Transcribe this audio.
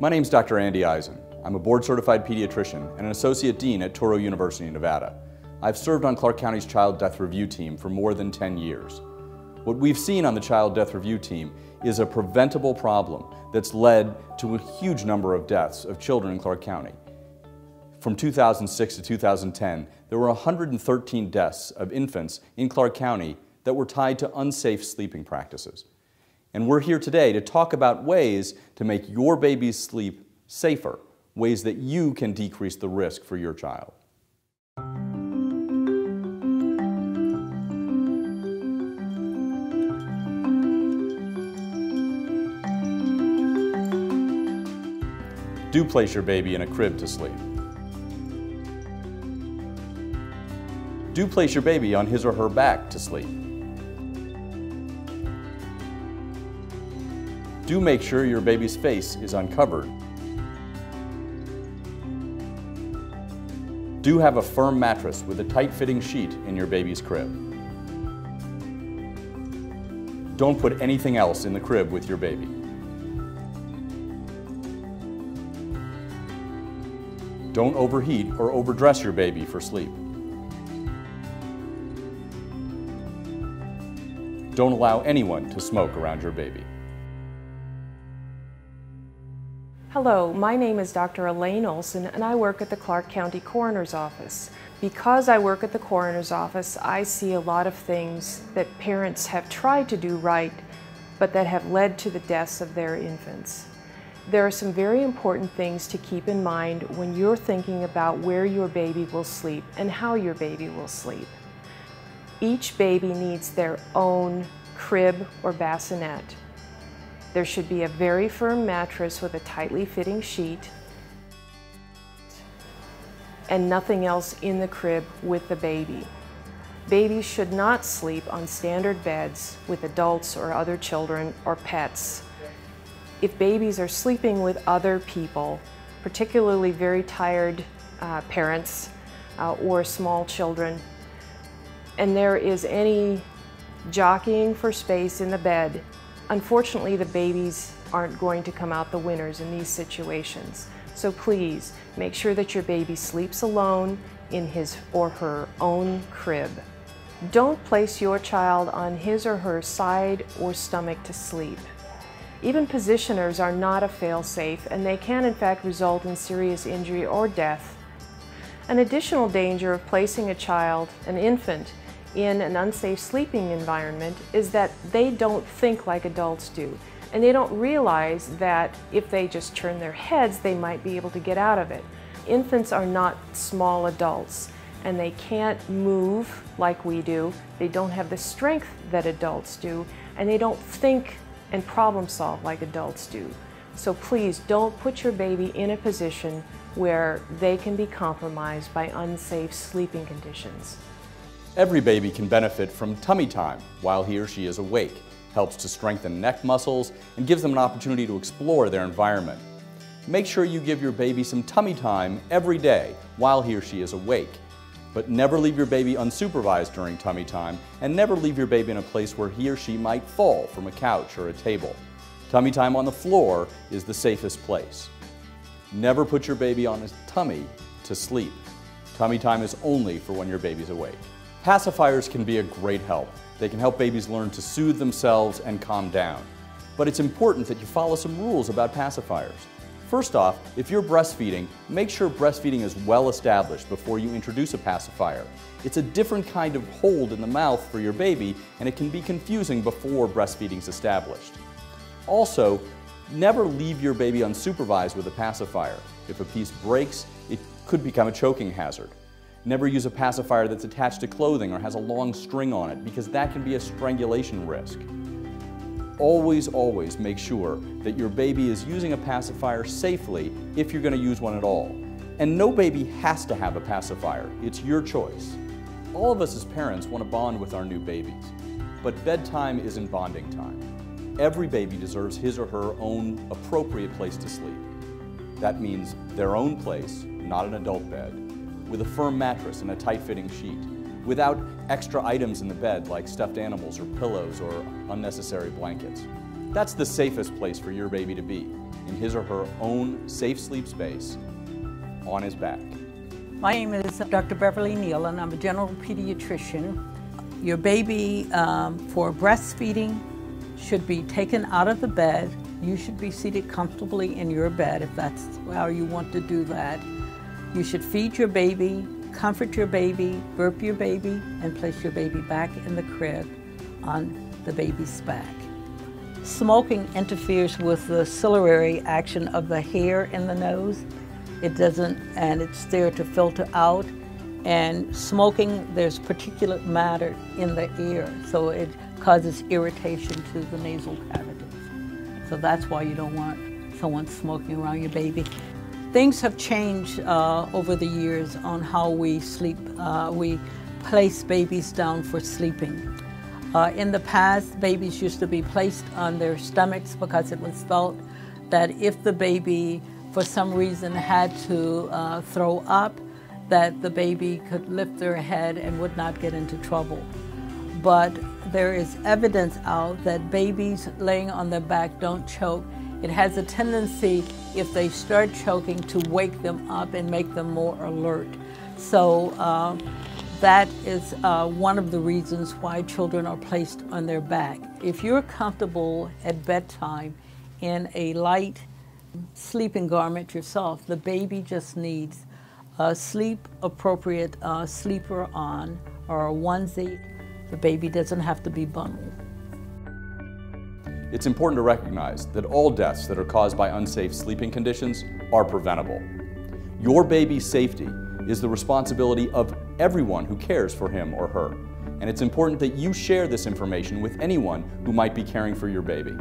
My name is Dr. Andy Eisen. I'm a board-certified pediatrician and an associate dean at Touro University, Nevada. I've served on Clark County's Child Death Review team for more than 10 years. What we've seen on the Child Death Review team is a preventable problem that's led to a huge number of deaths of children in Clark County. From 2006 to 2010, there were 113 deaths of infants in Clark County that were tied to unsafe sleeping practices. And we're here today to talk about ways to make your baby's sleep safer, ways that you can decrease the risk for your child. Do place your baby in a crib to sleep. Do place your baby on his or her back to sleep. Do make sure your baby's face is uncovered. Do have a firm mattress with a tight-fitting sheet in your baby's crib. Don't put anything else in the crib with your baby. Don't overheat or overdress your baby for sleep. Don't allow anyone to smoke around your baby. Hello, my name is Dr. Alane Olson and I work at the Clark County Coroner's Office. Because I work at the Coroner's Office, I see a lot of things that parents have tried to do right, but that have led to the deaths of their infants. There are some very important things to keep in mind when you're thinking about where your baby will sleep and how your baby will sleep. Each baby needs their own crib or bassinet. There should be a very firm mattress with a tightly fitting sheet and nothing else in the crib with the baby. Babies should not sleep on standard beds with adults or other children or pets. If babies are sleeping with other people, particularly very tired uh, parents uh, or small children, and there is any jockeying for space in the bed, Unfortunately, the babies aren't going to come out the winners in these situations. So please, make sure that your baby sleeps alone in his or her own crib. Don't place your child on his or her side or stomach to sleep. Even positioners are not a fail-safe and they can in fact result in serious injury or death. An additional danger of placing a child, an infant, in an unsafe sleeping environment is that they don't think like adults do. And they don't realize that if they just turn their heads, they might be able to get out of it. Infants are not small adults and they can't move like we do. They don't have the strength that adults do and they don't think and problem solve like adults do. So please don't put your baby in a position where they can be compromised by unsafe sleeping conditions. Every baby can benefit from tummy time while he or she is awake. Helps to strengthen neck muscles and gives them an opportunity to explore their environment. Make sure you give your baby some tummy time every day while he or she is awake. But never leave your baby unsupervised during tummy time and never leave your baby in a place where he or she might fall from a couch or a table. Tummy time on the floor is the safest place. Never put your baby on his tummy to sleep. Tummy time is only for when your baby's awake. Pacifiers can be a great help. They can help babies learn to soothe themselves and calm down. But it's important that you follow some rules about pacifiers. First off, if you're breastfeeding, make sure breastfeeding is well established before you introduce a pacifier. It's a different kind of hold in the mouth for your baby, and it can be confusing before breastfeeding is established. Also, never leave your baby unsupervised with a pacifier. If a piece breaks, it could become a choking hazard. Never use a pacifier that's attached to clothing or has a long string on it because that can be a strangulation risk. Always, always make sure that your baby is using a pacifier safely if you're going to use one at all. And no baby has to have a pacifier. It's your choice. All of us as parents want to bond with our new babies, but bedtime isn't bonding time. Every baby deserves his or her own appropriate place to sleep. That means their own place, not an adult bed, with a firm mattress and a tight-fitting sheet, without extra items in the bed like stuffed animals or pillows or unnecessary blankets. That's the safest place for your baby to be, in his or her own safe sleep space, on his back. My name is Dr. Beverly Neal, and I'm a general pediatrician. Your baby um, for breastfeeding should be taken out of the bed. You should be seated comfortably in your bed if that's how you want to do that. You should feed your baby, comfort your baby, burp your baby, and place your baby back in the crib on the baby's back. Smoking interferes with the ciliary action of the hair in the nose. It doesn't, and it's there to filter out. And smoking, there's particulate matter in the air, so it causes irritation to the nasal cavities. So that's why you don't want someone smoking around your baby. Things have changed uh, over the years on how we sleep. Uh, we place babies down for sleeping. Uh, in the past, babies used to be placed on their stomachs because it was felt that if the baby, for some reason, had to uh, throw up, that the baby could lift their head and would not get into trouble. But there is evidence out that babies laying on their back don't choke. It has a tendency, if they start choking, to wake them up and make them more alert. So uh, that is uh, one of the reasons why children are placed on their back. If you're comfortable at bedtime in a light sleeping garment yourself, the baby just needs a sleep appropriate uh, sleeper on or a onesie. The baby doesn't have to be bundled. It's important to recognize that all deaths that are caused by unsafe sleeping conditions are preventable. Your baby's safety is the responsibility of everyone who cares for him or her. And it's important that you share this information with anyone who might be caring for your baby.